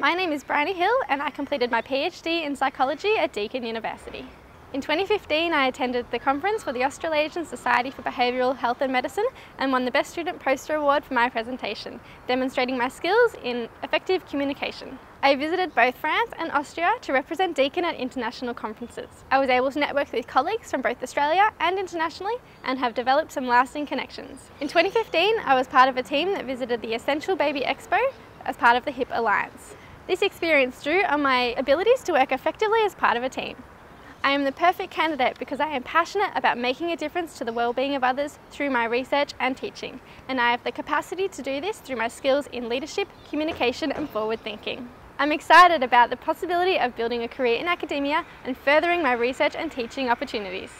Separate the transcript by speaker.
Speaker 1: My name is Briony Hill and I completed my PhD in psychology at Deakin University. In 2015 I attended the conference for the Australasian Society for Behavioural Health and Medicine and won the Best Student Poster Award for my presentation, demonstrating my skills in effective communication. I visited both France and Austria to represent Deakin at international conferences. I was able to network with colleagues from both Australia and internationally and have developed some lasting connections. In 2015 I was part of a team that visited the Essential Baby Expo as part of the HIP Alliance. This experience drew on my abilities to work effectively as part of a team. I am the perfect candidate because I am passionate about making a difference to the well-being of others through my research and teaching, and I have the capacity to do this through my skills in leadership, communication and forward thinking. I'm excited about the possibility of building a career in academia and furthering my research and teaching opportunities.